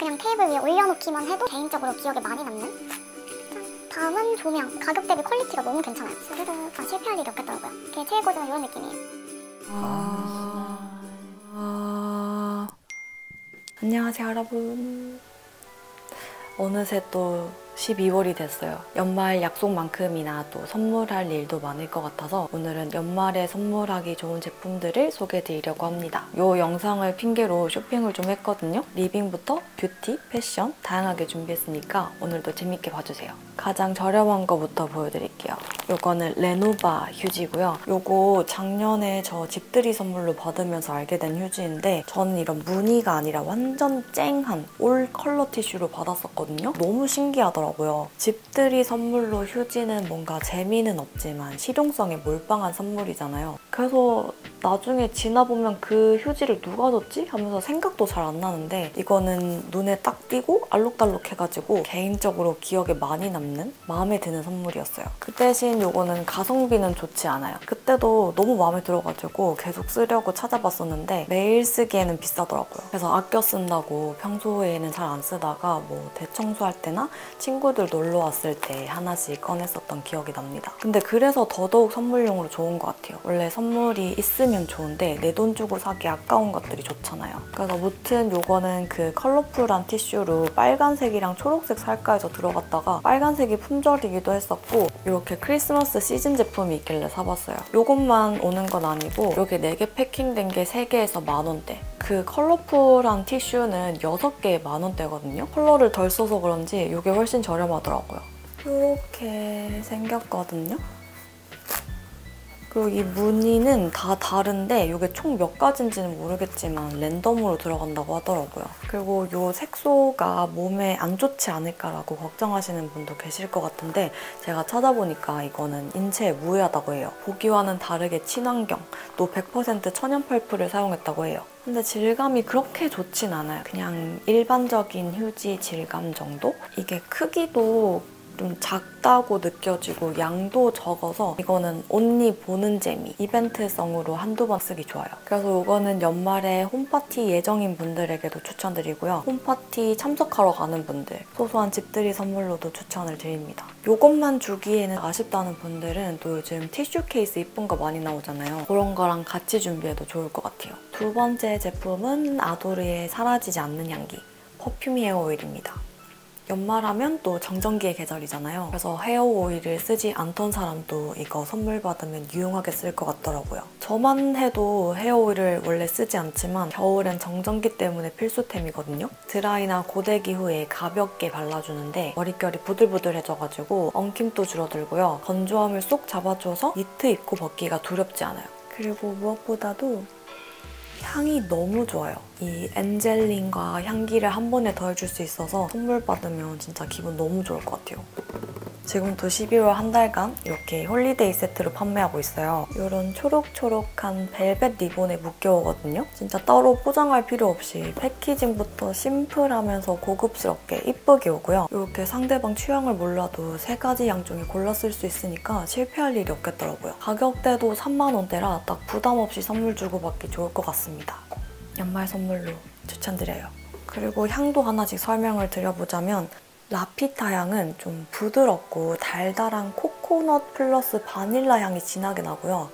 그냥 테이블 위에 올려놓기만 해도 개인적으로 기억에 많이 남는? 짠. 다음은 조명. 가격 대비 quality가 너무 괜찮아요. 그래도 다 실패할 일이 없겠더라고요. 그게 최고죠 이런 느낌이에요. 아... 아... 안녕하세요 여러분. 어느새 또 12월이 됐어요. 연말 약속만큼이나 또 선물할 일도 많을 것 같아서 오늘은 연말에 선물하기 좋은 제품들을 소개해드리려고 합니다. 이 영상을 핑계로 쇼핑을 좀 했거든요. living부터 beauty, 패션 다양하게 준비했으니까 오늘도 재밌게 봐주세요. 가장 저렴한 거부터 보여드릴게요. 이거는 레노바 휴지고요. 이거 작년에 저 집들이 선물로 받으면서 알게 된 휴지인데 저는 이런 무늬가 아니라 완전 쨍한 올 컬러 티슈로 받았었거든요. 너무 신기하더라고요. 집들이 선물로 휴지는 뭔가 재미는 없지만 실용성에 몰빵한 선물이잖아요. 그래서 나중에 지나보면 그 휴지를 누가 줬지? 하면서 생각도 잘 안 나는데 이거는 눈에 딱 띄고 알록달록 해가지고 개인적으로 기억에 많이 남는 마음에 드는 선물이었어요. 그 대신 이거는 가성비는 좋지 않아요. 그때도 너무 마음에 들어가지고 계속 쓰려고 찾아봤었는데 매일 쓰기에는 비싸더라고요. 그래서 아껴 쓴다고 평소에는 잘 안 쓰다가 뭐 대청소할 때나 친구들 놀러 왔을 때 하나씩 꺼냈었던 기억이 납니다. 근데 그래서 더더욱 선물용으로 좋은 것 같아요. 원래 선물이 있으면 좋은데 내 돈 주고 사기 아까운 것들이 좋잖아요. 그래서 무튼 이거는 그 컬러풀한 티슈로 빨간색이랑 초록색 살까 해서 들어갔다가 빨간색이 품절이기도 했었고 이렇게 크리스마스 시즌 제품이 있길래 사봤어요. 이것만 오는 건 아니고 이렇게 4개 패킹된 게 3개에서 만원대 그 컬러풀한 티슈는 6개에 만원대거든요. 컬러를 덜 써서 그런지 이게 훨씬 저렴하더라고요. 이렇게 생겼거든요. 그리고 이 무늬는 다 다른데 이게 총 몇 가지인지는 모르겠지만 랜덤으로 들어간다고 하더라고요. 그리고 이 색소가 몸에 안 좋지 않을까라고 걱정하시는 분도 계실 것 같은데 제가 찾아보니까 이거는 인체에 무해하다고 해요. 보기와는 다르게 친환경, 또 100% 천연 펄프를 사용했다고 해요. 근데 질감이 그렇게 좋진 않아요. 그냥 일반적인 휴지 질감 정도? 이게 크기도 좀 작다고 느껴지고 양도 적어서 이거는 온리 보는 재미, 이벤트성으로 한두 번 쓰기 좋아요. 그래서 이거는 연말에 홈파티 예정인 분들에게도 추천드리고요. 홈파티 참석하러 가는 분들, 소소한 집들이 선물로도 추천을 드립니다. 이것만 주기에는 아쉽다는 분들은 또 요즘 티슈 케이스 이쁜 거 많이 나오잖아요. 그런 거랑 같이 준비해도 좋을 것 같아요. 두 번째 제품은 아도르의 사라지지 않는 향기 퍼퓸 헤어 오일입니다. 연말하면 또 정전기의 계절이잖아요. 그래서 헤어 오일을 쓰지 않던 사람도 이거 선물 받으면 유용하게 쓸 것 같더라고요. 저만 해도 헤어 오일을 원래 쓰지 않지만 겨울엔 정전기 때문에 필수템이거든요. 드라이나 고데기 후에 가볍게 발라주는데 머릿결이 부들부들해져가지고 엉킴도 줄어들고요. 건조함을 쏙 잡아줘서 니트 입고 벗기가 두렵지 않아요. 그리고 무엇보다도 향이 너무 좋아요. 이 angel ring과 향기를 한 번에 더해줄 수 있어서 선물 받으면 진짜 기분 너무 좋을 것 같아요. 지금부터 11월 한 달간 이렇게 holiday 세트로 판매하고 있어요. 이런 초록초록한 벨벳 리본에 묶여오거든요. 진짜 따로 포장할 필요 없이 packaging부터 심플하면서 고급스럽게 이쁘게 오고요. 이렇게 상대방 취향을 몰라도 세 가지 향 중에 쓸수 있으니까 실패할 일이 없겠더라고요. 가격대도 3만 원대라 딱 부담 없이 선물 주고받기 좋을 것 같습니다. 연말 선물로 추천드려요. 그리고 향도 하나씩 설명을 드려보자면 라피타 향은 좀 부드럽고 달달한 코코넛 플러스 바닐라 향이 진하게 나고요.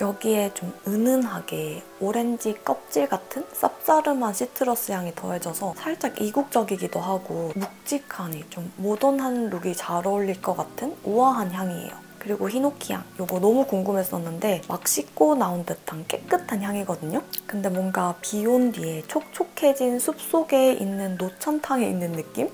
여기에 좀 은은하게 오렌지 껍질 같은 쌉싸름한 citrus 향이 더해져서 살짝 이국적이기도 하고 묵직하니 좀 모던한 look이 잘 어울릴 것 같은 우아한 향이에요. 그리고 히노키향 이거 너무 궁금했었는데 막 씻고 나온 듯한 깨끗한 향이거든요. 근데 뭔가 비 온 뒤에 촉촉해진 숲속에 있는 노천탕에 있는 느낌?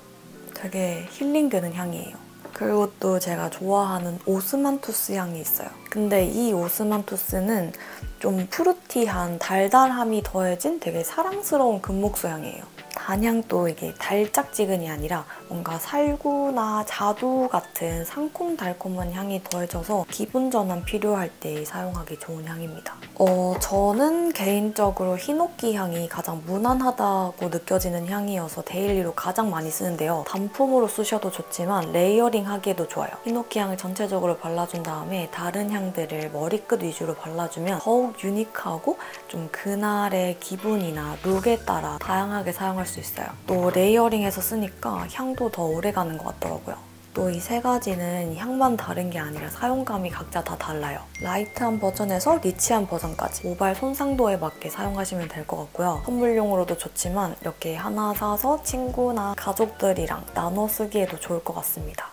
되게 힐링되는 향이에요. 그리고 또 제가 좋아하는 오스만투스 향이 있어요. 근데 이 오스만투스는 좀 fruity한 달달함이 더해진 되게 사랑스러운 금목서 향이에요. 단향도 이게 달짝지근이 아니라 뭔가 살구나 자두 같은 상콤달콤한 향이 더해져서 기분 전환 필요할 때 사용하기 좋은 향입니다. 어, 저는 개인적으로 히노키 향이 가장 무난하다고 느껴지는 향이어서 daily로 가장 많이 쓰는데요. 단품으로 쓰셔도 좋지만 layering 하기에도 좋아요. 히노키 향을 전체적으로 발라준 다음에 다른 향들을 머리끝 위주로 발라주면 더욱 unique하고 좀 그날의 기분이나 look에 따라 다양하게 사용할 수 있어요. 또 layering해서 쓰니까 향도 더 오래 가는 것 같더라고요. 또 이 세 가지는 향만 다른 게 아니라 사용감이 각자 다 달라요. light한 버전에서 rich한 버전까지 모발 손상도에 맞게 사용하시면 될 것 같고요. 선물용으로도 좋지만 이렇게 하나 사서 친구나 가족들이랑 나눠 쓰기에도 좋을 것 같습니다.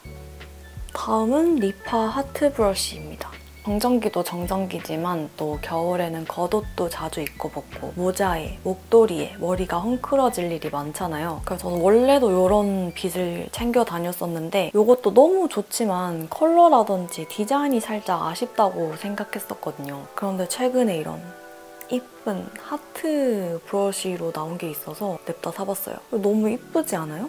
다음은 리파 하트 브러쉬입니다. 정전기도 정전기지만 또 겨울에는 겉옷도 자주 입고 벗고 모자에, 목도리에 머리가 헝클어질 일이 많잖아요. 그래서 저는 원래도 이런 빗을 챙겨 다녔었는데 이것도 너무 좋지만 컬러라든지 디자인이 살짝 아쉽다고 생각했었거든요. 그런데 최근에 이런 이쁜 하트 브러쉬로 나온 게 있어서 냅다 사봤어요. 너무 이쁘지 않아요?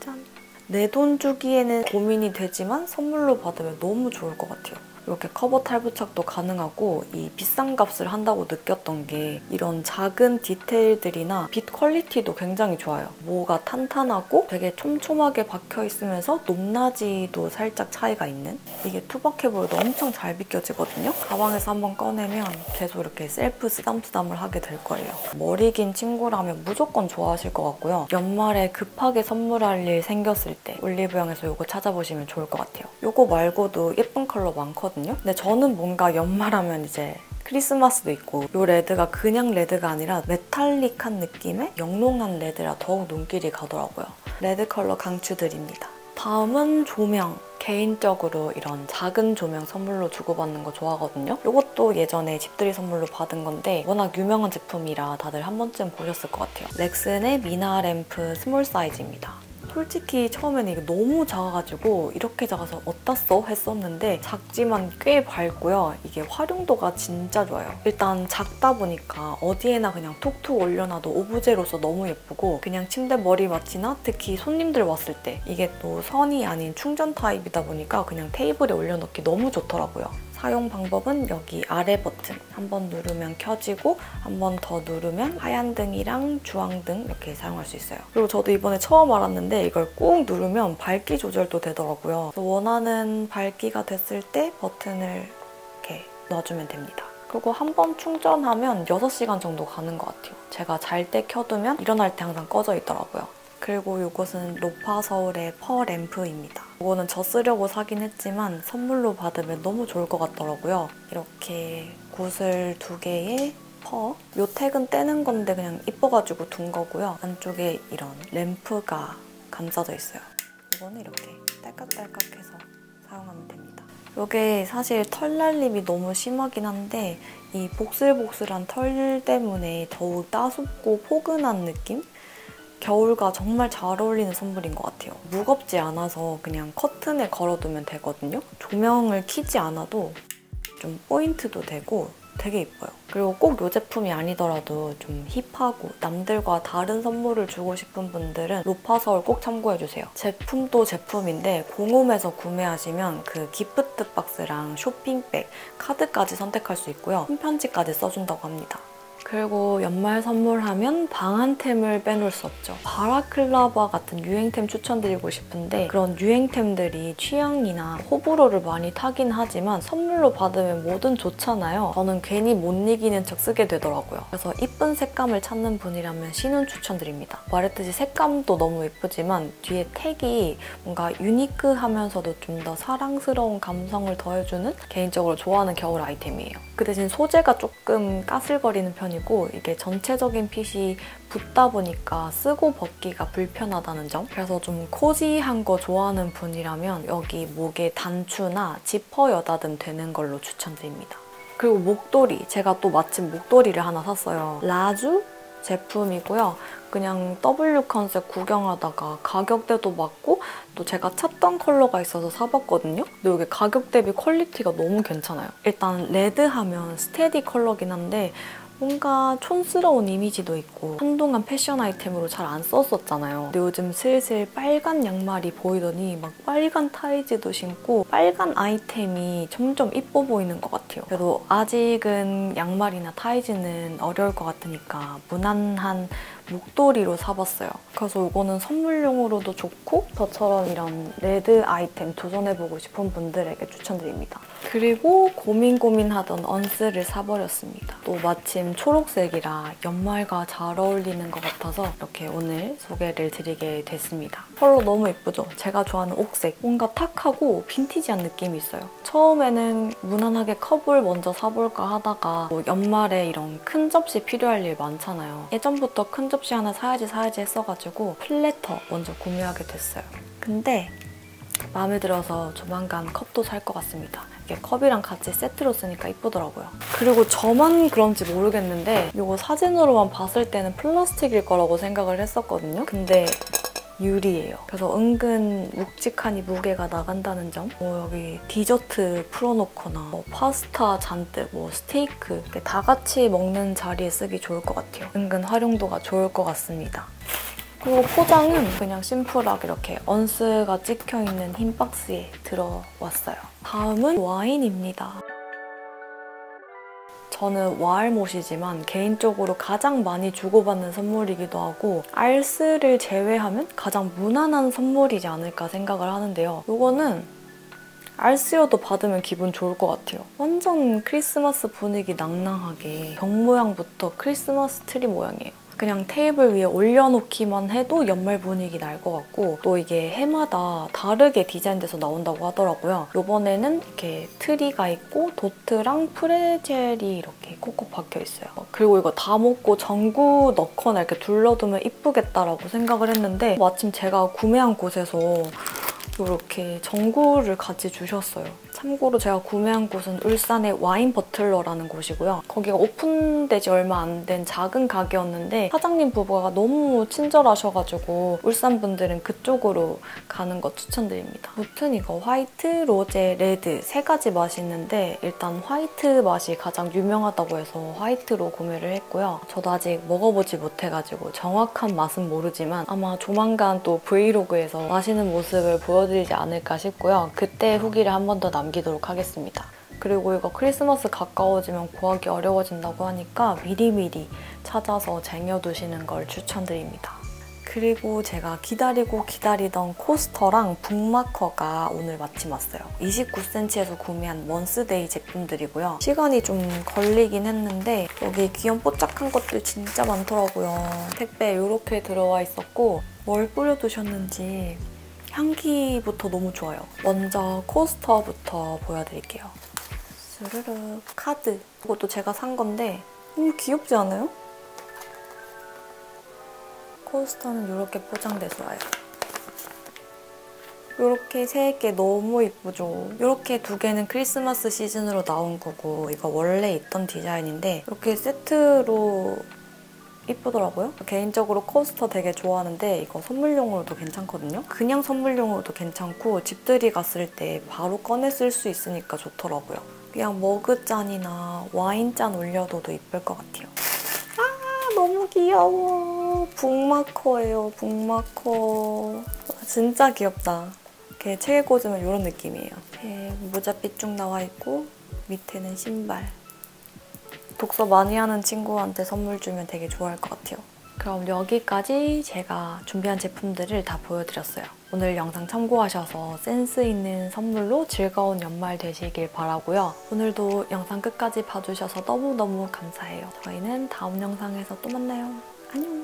짠! 내 돈 주기에는 고민이 되지만 선물로 받으면 너무 좋을 것 같아요. 이렇게 커버 탈부착도 가능하고 이 비싼 값을 한다고 느꼈던 게 이런 작은 디테일들이나 빗 quality도 굉장히 좋아요. 모가 탄탄하고 되게 촘촘하게 박혀 있으면서 높낮이도 살짝 차이가 있는 이게 투박해 보여도 엄청 잘 빗겨지거든요. 가방에서 한번 꺼내면 계속 이렇게 셀프 쓰담쓰담을 하게 될 거예요. 머리 긴 친구라면 무조건 좋아하실 것 같고요. 연말에 급하게 선물할 일 생겼을 때 올리브영에서 이거 찾아보시면 좋을 것 같아요. 이거 말고도 예쁜 컬러 많거든요. 근데 저는 뭔가 연말하면 이제 크리스마스도 있고 이 레드가 그냥 레드가 아니라 metallic한 느낌의 영롱한 레드라 더욱 눈길이 가더라고요. 레드 컬러 강추드립니다. 다음은 조명. 개인적으로 이런 작은 조명 선물로 주고받는 거 좋아하거든요. 이것도 예전에 집들이 선물로 받은 건데 워낙 유명한 제품이라 다들 한 번쯤 보셨을 것 같아요. 렉슨의 미나 램프 스몰 사이즈입니다. 솔직히 처음에는 이게 너무 작아가지고 이렇게 작아서 어디다 써? 했었는데 작지만 꽤 밝고요. 이게 활용도가 진짜 좋아요. 일단 작다 보니까 어디에나 그냥 톡톡 올려놔도 오브제로서 너무 예쁘고 그냥 침대 머리맡이나 특히 손님들 왔을 때 이게 또 선이 아닌 충전 타입이다 보니까 그냥 테이블에 올려놓기 너무 좋더라고요. 사용 방법은 여기 아래 버튼 한번 누르면 켜지고 한 번 더 누르면 하얀 등이랑 주황 등 이렇게 사용할 수 있어요. 그리고 저도 이번에 처음 알았는데 이걸 꾹 누르면 밝기 조절도 되더라고요. 원하는 밝기가 됐을 때 버튼을 이렇게 놔주면 됩니다. 그리고 한 번 충전하면 6시간 정도 가는 것 같아요. 제가 잘 때 켜두면 일어날 때 항상 꺼져 있더라고요. 그리고 이것은 로파 서울의 퍼 램프입니다. 이거는 저 쓰려고 사긴 했지만 선물로 받으면 너무 좋을 것 같더라고요. 이렇게 구슬 두 개에 퍼. 요 택은 떼는 건데 그냥 이뻐가지고 둔 거고요. 안쪽에 이런 램프가 감싸져 있어요. 이거는 이렇게 딸깍딸깍해서 사용하면 됩니다. 이게 사실 털 날림이 너무 심하긴 한데 이 복슬복슬한 털 때문에 더욱 따숩고 포근한 느낌? 겨울과 정말 잘 어울리는 선물인 것 같아요. 무겁지 않아서 그냥 커튼에 걸어두면 되거든요. 조명을 켜지 않아도 좀 포인트도 되고 되게 예뻐요. 그리고 꼭 이 제품이 아니더라도 좀 힙하고 남들과 다른 선물을 주고 싶은 분들은 로파서울 꼭 참고해주세요. 제품도 제품인데 공홈에서 구매하시면 그 기프트 박스랑 쇼핑백, 카드까지 선택할 수 있고요. 손편지까지 써준다고 합니다. 그리고 연말 선물하면 방한템을 빼놓을 수 없죠. 바라클라바 같은 유행템 추천드리고 싶은데 그런 유행템들이 취향이나 호불호를 많이 타긴 하지만 선물로 받으면 뭐든 좋잖아요. 저는 괜히 못 이기는 척 쓰게 되더라고요. 그래서 이쁜 색감을 찾는 분이라면 신은 추천드립니다. 말했듯이 색감도 너무 예쁘지만 뒤에 택이 뭔가 유니크하면서도 좀 더 사랑스러운 감성을 더해주는 개인적으로 좋아하는 겨울 아이템이에요. 그 대신 소재가 조금 까슬거리는 편이 편이고 이게 전체적인 핏이 붓다 보니까 쓰고 벗기가 불편하다는 점 그래서 좀 cozy한 거 좋아하는 분이라면 여기 목에 단추나 지퍼 여닫음 되는 걸로 추천드립니다. 그리고 목도리 제가 또 마침 목도리를 하나 샀어요. 라주 제품이고요. 그냥 W 컨셉 구경하다가 가격대도 맞고 또 제가 찾던 컬러가 있어서 사봤거든요. 근데 이게 가격 대비 quality가 너무 괜찮아요. 일단 레드 하면 steady 컬러긴 한데 뭔가 촌스러운 이미지도 있고 한동안 패션 아이템으로 잘 안 썼었잖아요. 근데 요즘 슬슬 빨간 양말이 보이더니 막 빨간 타이즈도 신고 빨간 아이템이 점점 이뻐 보이는 것 같아요. 그래도 아직은 양말이나 타이즈는 어려울 것 같으니까 무난한 목도리로 사봤어요. 그래서 이거는 선물용으로도 좋고 저처럼 이런 레드 아이템 도전해보고 싶은 분들에게 추천드립니다. 그리고 고민 고민하던 언스를 사버렸습니다. 또 마침 초록색이라 연말과 잘 어울리는 것 같아서 이렇게 오늘 소개를 드리게 됐습니다. 컬러 너무 예쁘죠? 제가 좋아하는 옥색. 뭔가 탁하고 빈티지한 느낌이 있어요. 처음에는 무난하게 컵을 먼저 사볼까 하다가 뭐 연말에 이런 큰 접시 필요할 일 많잖아요. 예전부터 큰 접시 하나 사야지 사야지 했어가지고 platter 먼저 구매하게 됐어요. 근데 마음에 들어서 조만간 컵도 살 것 같습니다. 이게 컵이랑 같이 세트로 쓰니까 이쁘더라고요. 그리고 저만 그런지 모르겠는데 이거 사진으로만 봤을 때는 플라스틱일 거라고 생각을 했었거든요. 근데 유리예요. 그래서 은근 묵직하니 무게가 나간다는 점. 뭐 여기 디저트 풀어놓거나 뭐 파스타 잔뜩, 뭐 스테이크 다 같이 먹는 자리에 쓰기 좋을 것 같아요. 은근 활용도가 좋을 것 같습니다. 그리고 포장은 그냥 심플하게 이렇게 언스가 찍혀있는 흰 박스에 들어왔어요. 다음은 와인입니다. 저는 와알못이지만 개인적으로 가장 많이 주고받는 선물이기도 하고 알쓰를 제외하면 가장 무난한 선물이지 않을까 생각을 하는데요. 이거는 알쓰여도 받으면 기분 좋을 것 같아요. 완전 크리스마스 분위기 낭낭하게 병 모양부터 크리스마스 트리 모양이에요. 그냥 테이블 위에 올려놓기만 해도 연말 분위기 날 것 같고 또 이게 해마다 다르게 디자인돼서 나온다고 하더라고요. 이번에는 이렇게 트리가 있고 도트랑 프레젤이 이렇게 콕콕 박혀 있어요. 그리고 이거 다 먹고 전구 넣거나 이렇게 둘러두면 이쁘겠다라고 생각을 했는데 마침 제가 구매한 곳에서 이렇게 전구를 같이 주셨어요. 참고로 제가 구매한 곳은 울산의 와인 버틀러라는 곳이고요. 거기가 오픈된 지 얼마 안 된 작은 가게였는데 사장님 부부가 너무 친절하셔가지고 울산 분들은 그쪽으로 가는 거 추천드립니다. 무튼 이거 화이트, 로제, 레드 세 가지 맛이 있는데 일단 화이트 맛이 가장 유명하다고 해서 화이트로 구매를 했고요. 저도 아직 먹어보지 못해가지고 정확한 맛은 모르지만 아마 조만간 또 브이로그에서 마시는 모습을 보여드리지 않을까 싶고요. 그때 후기를 한 번 더 남 기도록 하겠습니다. 그리고 이거 크리스마스 가까워지면 구하기 어려워진다고 하니까 미리미리 찾아서 쟁여두시는 걸 추천드립니다. 그리고 제가 기다리고 기다리던 코스터랑 북마커가 오늘 마침 왔어요. 29cm에서 구매한 먼스데이 제품들이고요. 시간이 좀 걸리긴 했는데 여기 귀염 뽀짝한 것들 진짜 많더라고요. 택배 이렇게 들어와 있었고 뭘 뿌려두셨는지 향기부터 너무 좋아요. 먼저 코스터부터 보여드릴게요. 스르르 카드. 이것도 제가 산 건데 너무 귀엽지 않아요? 코스터는 이렇게 포장돼서 와요. 이렇게 세 개 너무 이쁘죠? 이렇게 두 개는 크리스마스 시즌으로 나온 거고 이거 원래 있던 디자인인데 이렇게 세트로 이쁘더라고요. 개인적으로 코스터 되게 좋아하는데 이거 선물용으로도 괜찮거든요. 그냥 선물용으로도 괜찮고 집들이 갔을 때 바로 꺼내 쓸 수 있으니까 좋더라고요. 그냥 머그잔이나 와인잔 올려둬도 이쁠 것 같아요. 아 너무 귀여워. 북마커예요. 북마커. 진짜 귀엽다. 이렇게 책에 꽂으면 이런 느낌이에요. 이렇게 모자빛 쭉 나와 있고 밑에는 신발. 독서 많이 하는 친구한테 선물 주면 되게 좋아할 것 같아요. 그럼 여기까지 제가 준비한 제품들을 다 보여드렸어요. 오늘 영상 참고하셔서 센스 있는 선물로 즐거운 연말 되시길 바라고요. 오늘도 영상 끝까지 봐주셔서 너무너무 감사해요. 저희는 다음 영상에서 또 만나요. 안녕!